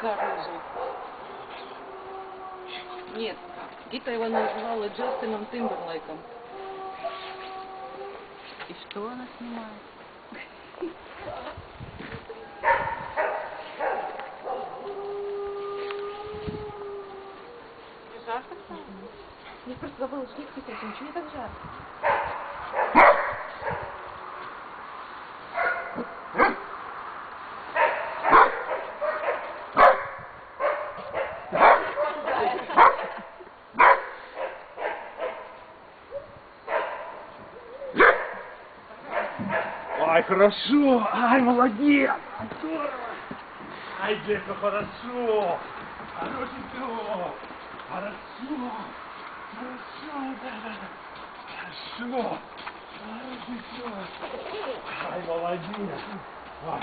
Карузо. Нет, Гита его называла Джастином Тимберлейком. И что она снимает? Не жарко стало? Я просто забыла писать, ничего не так жарко. Ай, хорошо! Ай, молодец! Здорово! Ай, Джека, хорошо! Хорошо! Хорошо! Хорошо, да, да, да. Хорошо! Хорошо! Ай, молодец! Ай,